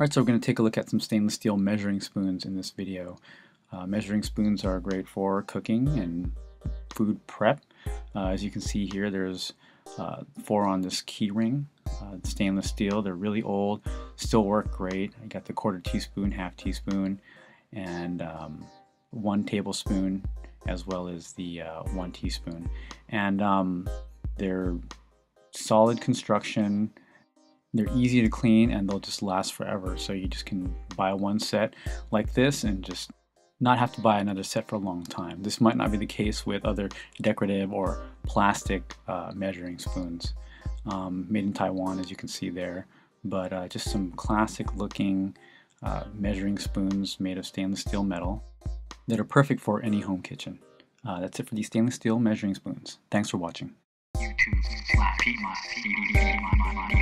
Alright, so we're going to take a look at some stainless steel measuring spoons in this video. Uh, measuring spoons are great for cooking and food prep. Uh, as you can see here, there's uh, four on this key ring, uh, stainless steel. They're really old, still work great. I got the quarter teaspoon, half teaspoon, and um, one tablespoon, as well as the uh, one teaspoon. And um, they're solid construction. They're easy to clean and they'll just last forever. So you just can buy one set like this and just not have to buy another set for a long time. This might not be the case with other decorative or plastic uh, measuring spoons. Um, made in Taiwan as you can see there, but uh, just some classic looking uh, measuring spoons made of stainless steel metal that are perfect for any home kitchen. Uh, that's it for these stainless steel measuring spoons. Thanks for watching. YouTube my feet, my feet, my, my, my, my.